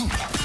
Hmm.